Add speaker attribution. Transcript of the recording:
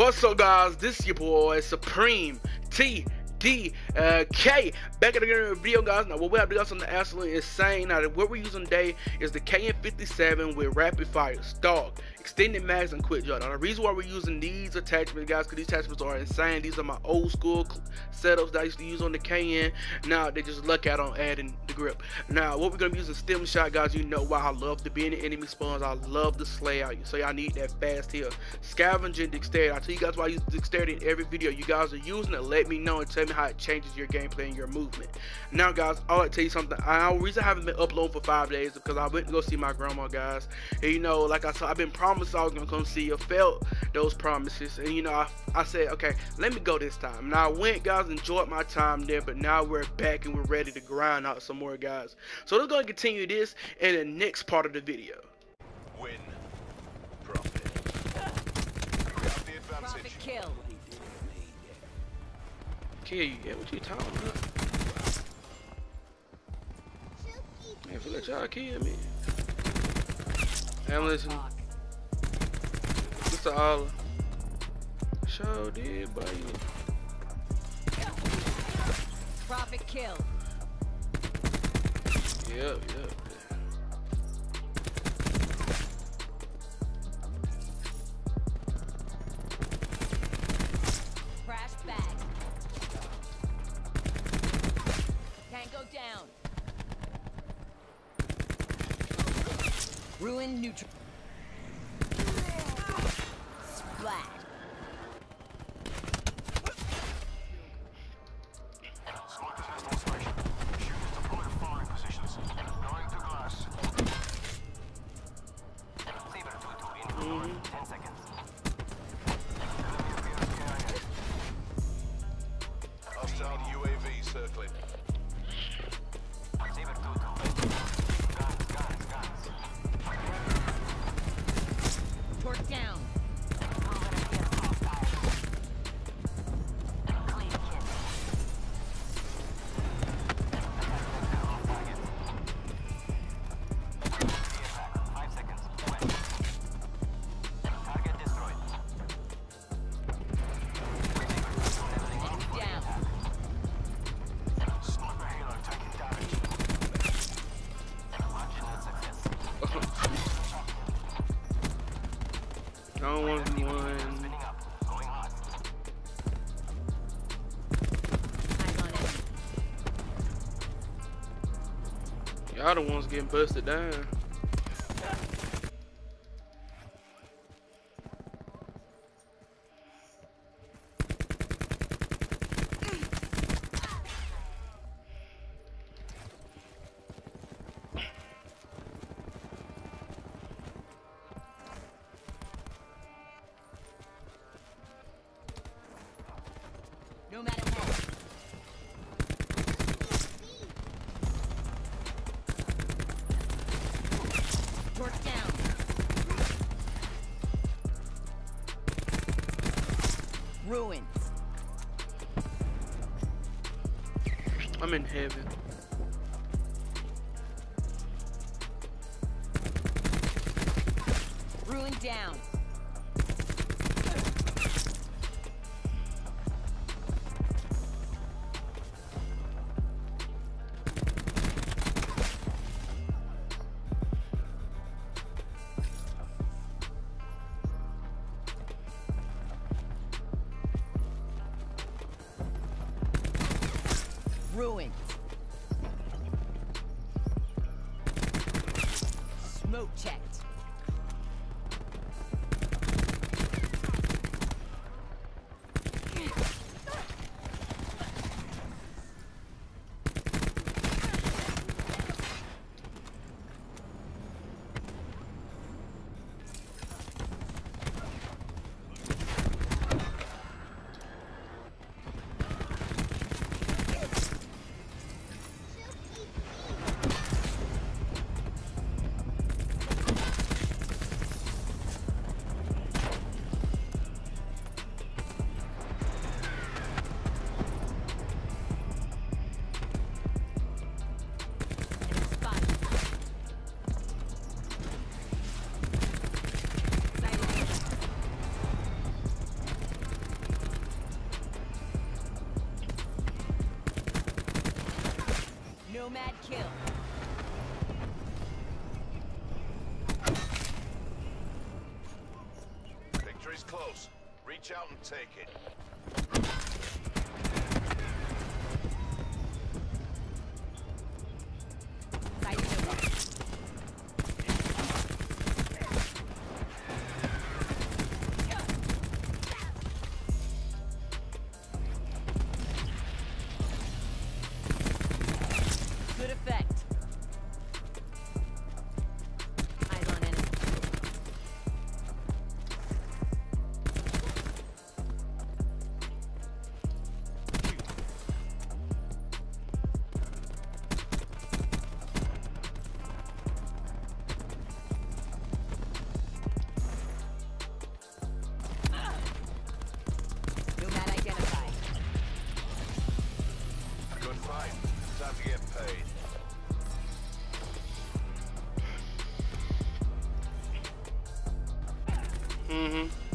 Speaker 1: What's up, guys? This is your boy Supreme T D uh, K. Back at the video guys. Now what we have to do something absolutely insane. Now what we're using today is the KN57 with rapid fire stock extended mags and quick draw. Now the reason why we're using these attachments guys because these attachments are insane. These are my old school setups that I used to use on the KN now they just look at on adding the grip. Now what we're gonna be using stim shot guys. You know why. I love to be in the enemy spawns. I love to slay out. You so y'all need that fast here scavenging dexterity. I tell you guys why I use dexterity in every video. You guys are using it. Let me know and tell me how it changes your gameplay and your movement. Now, guys, I'll tell you something. I reason I haven't been uploading for five days because I went to go see my grandma, guys. And you know, like I said, I've been promised I was gonna come see you, felt those promises, and you know, I, I said, okay, let me go this time. Now I went, guys, enjoyed my time there, but now we're back and we're ready to grind out some more, guys. So we're gonna continue this in the next part of the video.
Speaker 2: Win. Profit. We the advantage.
Speaker 3: Profit kill.
Speaker 1: Kill you, yeah, what you talking about? Man, feel like y'all kill me. Hey, I'm Mr. Allah. Show did, buddy.
Speaker 3: Profit kill.
Speaker 1: Yep, yep.
Speaker 3: Crash bag. Tango down. Ruin neutral.
Speaker 2: 2-2 in. 10 seconds.
Speaker 1: Don't want one. Y'all the ones getting busted down.
Speaker 3: No matter what. Torque down. Ruins.
Speaker 1: I'm in heaven.
Speaker 3: Ruin down. Ruin. Smoke checked.
Speaker 4: Close. Out and take it. Mm-hmm.